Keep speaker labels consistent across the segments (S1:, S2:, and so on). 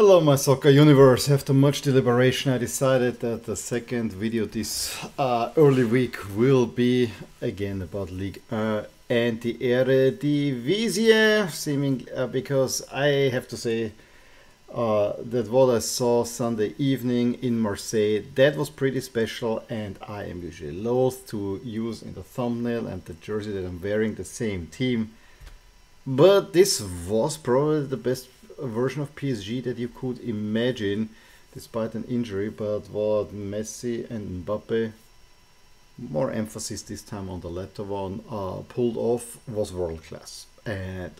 S1: Hello my soccer universe. After much deliberation I decided that the second video this uh, early week will be again about League uh, and the Eredivisie, seeming uh, because I have to say uh, that what I saw Sunday evening in Marseille, that was pretty special and I am usually loath to use in the thumbnail and the jersey that I'm wearing the same team. But this was probably the best version of PSG that you could imagine despite an injury, but what Messi and Mbappe, more emphasis this time on the latter one, uh, pulled off was world class and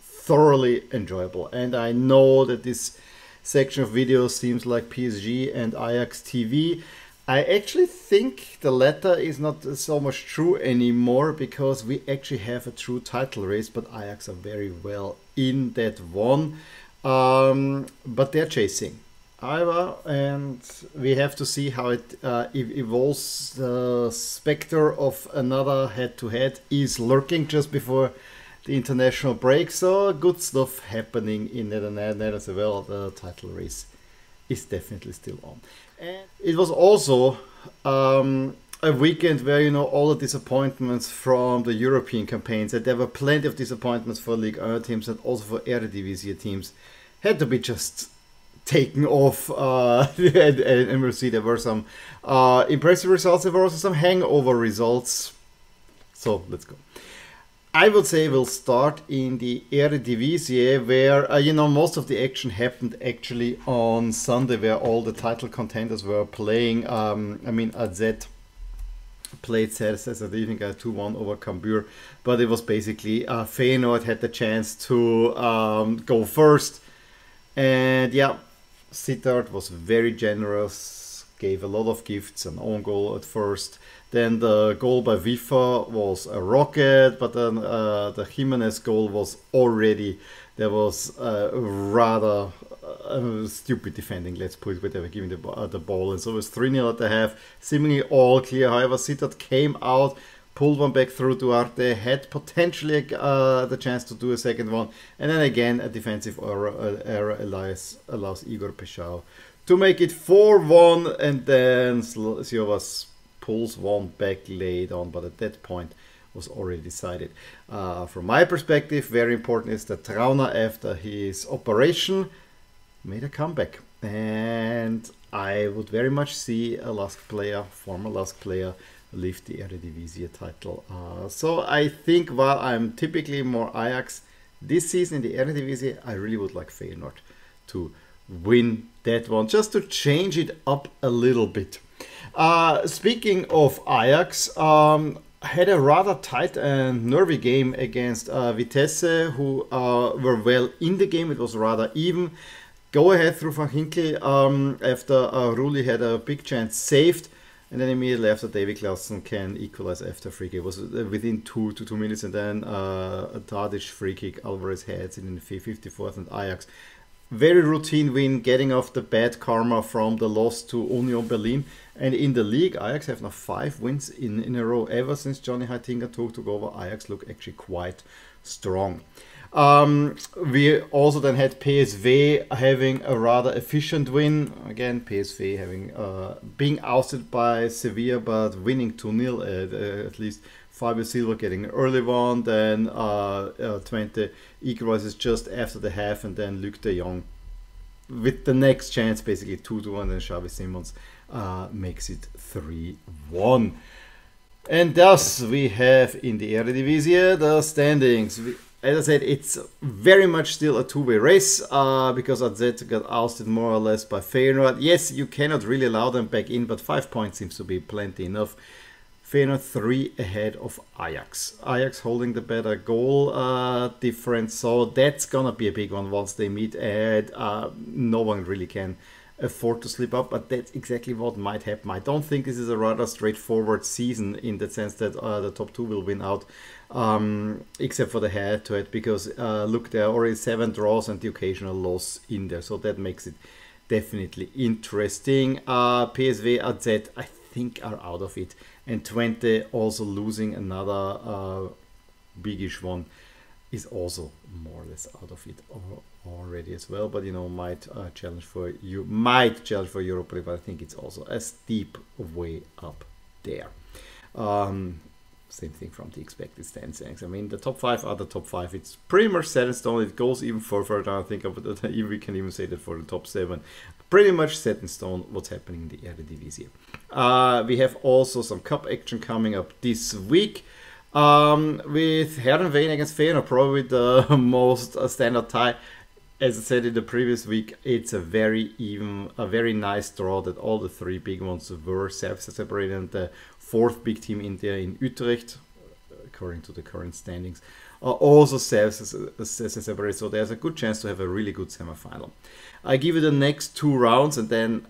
S1: thoroughly enjoyable. And I know that this section of videos seems like PSG and Ajax TV. I actually think the latter is not so much true anymore because we actually have a true title race, but Ajax are very well in that one. Um, but they're chasing. However, and we have to see how it uh, evolves. The specter of another head-to-head is lurking just before the international break. So good stuff happening in Netherlands as well. The title race is definitely still on. And it was also um, a weekend where you know all the disappointments from the European campaigns. That there were plenty of disappointments for League 1 teams and also for Eredivisie teams had to be just taken off uh, and, and we'll see there were some uh, impressive results there were also some hangover results so let's go I would say we'll start in the Eredivisie where uh, you know most of the action happened actually on Sunday where all the title contenders were playing um, I mean AZ played Saturday evening at 2-1 over Cambuur but it was basically uh, Feyenoord had the chance to um, go first and yeah, Sittard was very generous, gave a lot of gifts, an own goal at first. Then the goal by Wieffer was a rocket, but then uh, the Giménez goal was already, there was uh, rather uh, stupid defending, let's put it whatever, giving the, uh, the ball. And so it was 3 0 at the half, seemingly all clear. However, Sittard came out pulled one back through Duarte, had potentially uh, the chance to do a second one, and then again a defensive error, uh, error allows, allows Igor Paixão to make it 4-1, and then Siovas pulls one back late on, but at that point was already decided. Uh, from my perspective, very important is that Trauner, after his operation, made a comeback. And I would very much see a Lask player, former Lask player, lift the Eredivisie title. Uh, so I think while I'm typically more Ajax this season in the Eredivisie, I really would like Feyenoord to win that one, just to change it up a little bit. Uh, speaking of Ajax, um, had a rather tight and nervy game against uh, Vitesse, who uh, were well in the game. It was rather even. Go ahead through Van Ginkel um, after uh, had a big chance saved. And then immediately after, David Klaassen can equalize after free kick. It was uh, within two to two minutes, and then uh, a Tadic free kick. Alvarez heads in the 54th, and Ajax. Very routine win, getting off the bad karma from the loss to Union Berlin. And in the league, Ajax have now five wins in, in a row. Ever since Johnny Heitinga took over, Ajax look actually quite strong. Um, we also then had PSV having a rather efficient win. Again, PSV having uh, being ousted by Sevilla, but winning 2 0 at, uh, at least. Fabio Silva getting an early one, then uh, uh, Twente equalizes just after the half, and then Luuk de Jong with the next chance, basically 2 to 1, and Xavi Simons uh, makes it 3 1. And thus we have in the Eredivisie the standings. We, as I said, it's very much still a two-way race uh, because AZ got ousted more or less by Feyenoord. Yes, you cannot really allow them back in, but five points seems to be plenty enough. Feyenoord three ahead of Ajax. Ajax holding the better goal uh, difference, so that's gonna be a big one once they meet. And uh, no one really can afford to slip up, but that's exactly what might happen. I don't think this is a rather straightforward season in the sense that uh, the top two will win out, um, except for the head to head, because uh, look, there are already seven draws and the occasional loss in there, so that makes it definitely interesting. Uh, PSV AZ, I think, are out of it, and Twente also losing another uh, biggish one is also more or less out of it already as well. But you know, might uh, challenge for you might challenge for Europa League, but I think it's also a steep way up there. Um, same thing from the expected standings. I mean, the top five are the top five. It's pretty much set in stone. It goes even further down. I think we can even say that for the top seven. Pretty much set in stone what's happening in the Eredivisie. Uh, we have also some cup action coming up this week. Um, with Heerenveen against Feyenoord, probably the most standard tie. As I said in the previous week, it's a very even, a very nice draw that all the three big ones were self-separated. And the fourth big team in there in Utrecht, according to the current standings, are also self-separated. So there's a good chance to have a really good semi-final. I give you the next two rounds, and then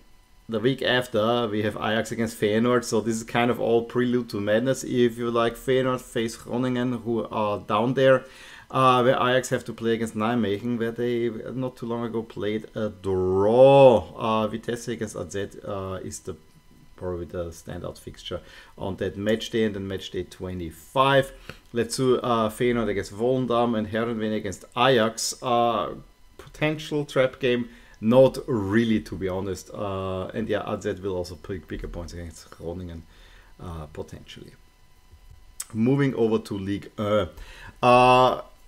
S1: the week after we have Ajax against Feyenoord. So this is kind of all prelude to madness. If you like Feyenoord face Groningen, who are down there. Uh, where Ajax have to play against Nijmegen, where they not too long ago played a draw. Uh, Vitesse against AZ uh, is the probably the standout fixture on that match day and then match day 25. Let's do uh, Feyenoord against Volendam and Heerenveen against Ajax. Uh, potential trap game, not really to be honest. Uh, and yeah, AZ will also pick bigger points against Groningen uh, potentially. Moving over to League uh,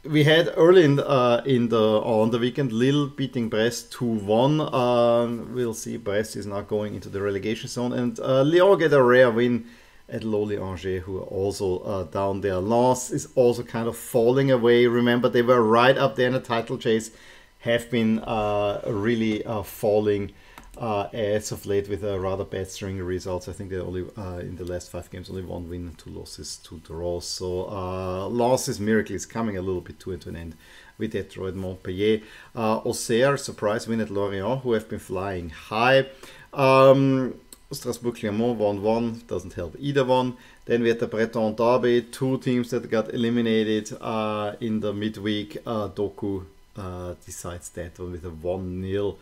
S1: we had early in uh, in the on the weekend Lille beating Brest 2-1. Uh, we'll see Brest is now going into the relegation zone and uh, Lyon get a rare win at lowly Angers who are also uh, down there. Lens is also kind of falling away. Remember they were right up there in the title chase, have been uh, really uh, falling uh, as of late with a rather bad string of results. I think they only in the last five games only one win, two losses, two draws. So losses miracle is coming a little bit to, an end with Detroit Montpellier. Uh, Auxerre surprise win at Lorient, who have been flying high. Um, Strasbourg Clermont 1 1 doesn't help either one. Then we had the Breton Derby, two teams that got eliminated uh, in the midweek. Uh, Doku decides that one with a 1 0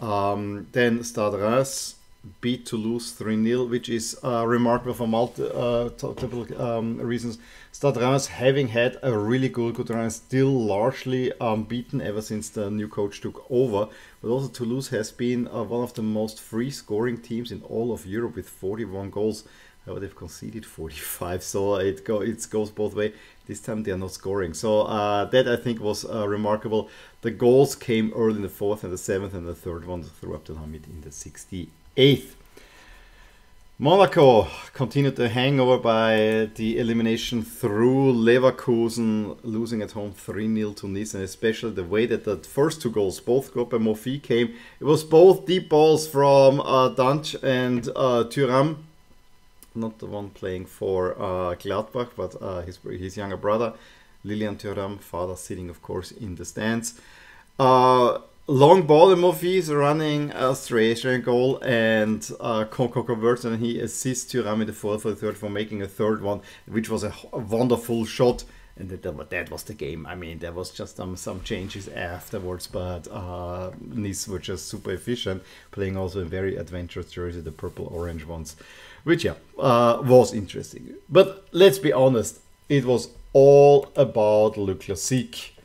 S1: um, then Stade Reims beat Toulouse 3 0, which is uh, remarkable for multiple uh, um, reasons. Stade Reims having had a really good, good run, still largely unbeaten ever since the new coach took over. But also, Toulouse has been uh, one of the most free scoring teams in all of Europe with 41 goals. However, they've conceded 45, so it, go, it goes both ways. This time they are not scoring. So uh, that I think was uh, remarkable. The goals came early in the fourth and the seventh, and the third one threw up through Abdelhamid in the 68th. Monaco continued the hangover by the elimination through Leverkusen, losing at home 3 0 to Nice, and especially the way that the first two goals, both got by Moffi, came. It was both deep balls from uh, and uh, Thuram not the one playing for uh, Gladbach, but uh, his, his younger brother, Lilian Thuram, father sitting, of course, in the stands. Uh, long ball, is running a straight goal, and uh, Konko converts, and he assists Thuram in the fourth for the third for making a third one, which was a, wonderful shot. And that, that was the game. I mean, there was just um, some changes afterwards, but uh, Nice were just super efficient, playing also a very adventurous jersey, the purple-orange ones which yeah uh, was interesting. But let's be honest, it was all about Le Classique.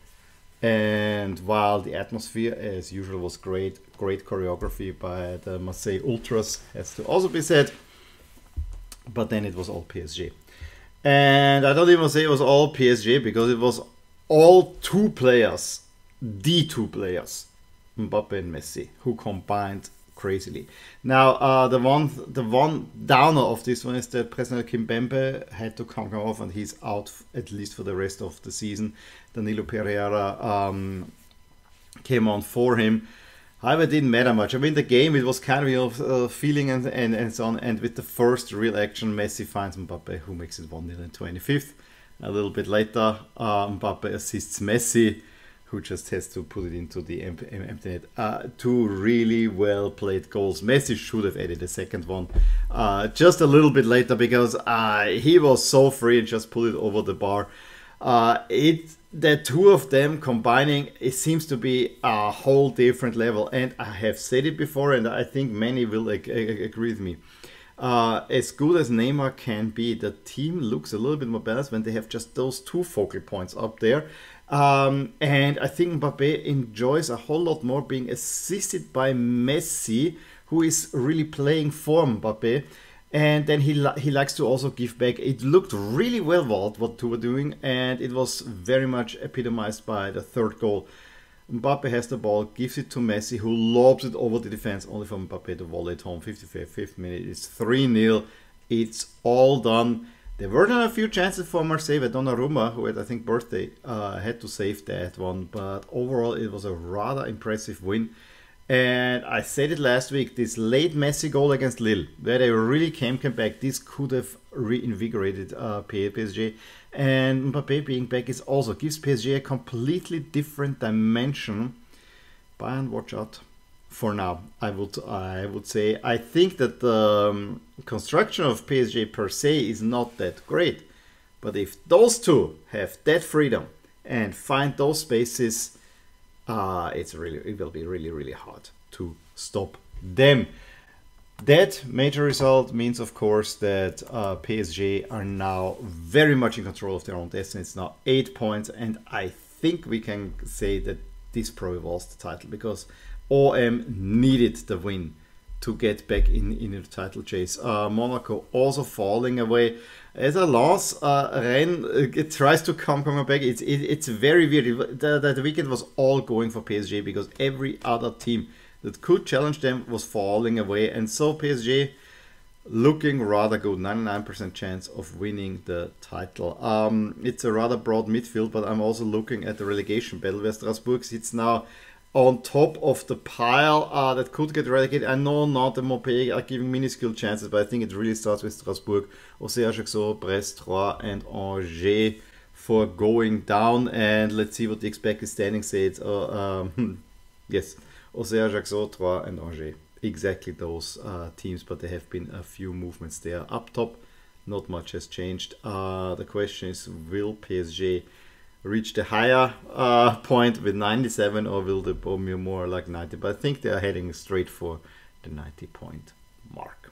S1: And while the atmosphere, as usual, was great, great choreography by the Marseille Ultras, has to also be said. But then it was all PSG. And I don't even say it was all PSG because it was all two players, the two players, Mbappe and Messi, who combined crazily. Now, uh, the one the one downer of this one is that Presnel Kimpembe had to come off and he's out at least for the rest of the season. Danilo Pereira um, came on for him. However, it didn't matter much. I mean, the game, it was kind of you know, uh, feeling and, and, and so on. And with the first real action, Messi finds Mbappe, who makes it 1 0 in 25th. A little bit later, uh, Mbappe assists Messi who just has to put it into the empty net. Uh, two really well played goals. Messi should have added a second one uh, just a little bit later because uh, he was so free and just put it over the bar. Uh, it the two of them combining it seems to be a whole different level and i have said it before and i think many will ag- ag- agree with me uh, as good as Neymar can be, the team looks a little bit more balanced when they have just those two focal points up there. Um, and I think Mbappe enjoys a whole lot more being assisted by Messi, who is really playing for Mbappe. And then he li- he likes to also give back. It looked really well what what two were doing, and it was very much epitomized by the third goal. Mbappe has the ball, gives it to Messi, who lobs it over the defense, only for Mbappe to volley it home. 55th, fifth minute. It's 3 0. It's all done. There were a few chances for Marseille, but Donnarumma, who had, I think, birthday, uh, had to save that one. But overall, it was a rather impressive win. And I said it last week, this late Messi goal against Lille, where they really came, came back, this could have reinvigorated uh, PSG. And Mbappe being back is also gives PSG a completely different dimension. Bayern, watch out for now. I would I would say I think that the um, construction of PSG per se is not that great, but if those two have that freedom and find those spaces, uh, it's really it will be really really hard to stop them. That major result means, of course, that uh, PSG are now very much in control of their own destiny. It's now eight points, and I think we can say that this probably was the title because OM needed the win to get back in, in the title chase. Uh, Monaco also falling away. As a loss, uh, Rennes uh, tries to come coming back. It's it, it's very weird. The, the weekend was all going for PSG because every other team that could challenge them was falling away, and so PSG looking rather good 99% chance of winning the title um, it's a rather broad midfield but i'm also looking at the relegation battle where strasbourg sits now on top of the pile uh, that could get relegated. I know not and Montpellier are giving minuscule chances, but I think it really starts with Strasbourg, Auxerre, Brest, Troyes, and Angers for going down. And let's see what the expected standing says. Uh, um, yes, Ajaccio, Troyes, and Angers. Exactly those uh, teams, but there have been a few movements there. Up top, not much has changed. Uh, the question is, will PSG reach the higher uh, point with 97 or will they bomb you more like 90 but i think they are heading straight for the 90 point mark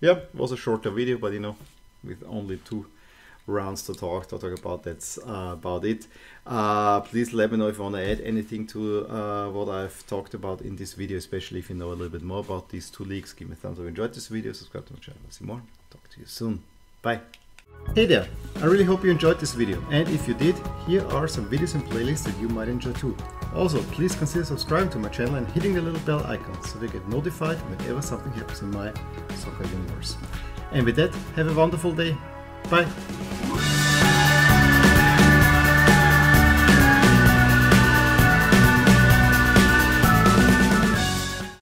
S1: yeah, it was a shorter video, but you know, with only two rounds to talk to talk about that's uh, about it. Uh, please let me know if you want to add anything to uh, what I've talked about in this video especially if you know a little bit more about these two leagues give me a thumbs up if you enjoyed this video. Subscribe to my channel. See more. Talk to you soon. Bye. Hey there, I really hope you enjoyed this video. And if you did, here are some videos and playlists that you might enjoy too. Also, please consider subscribing to my channel and hitting the little bell icon so you get notified whenever something happens in my soccer universe. And with that, have a wonderful day. Bye!